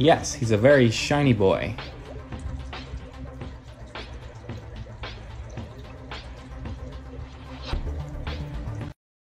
Yes, he's a very shiny boy.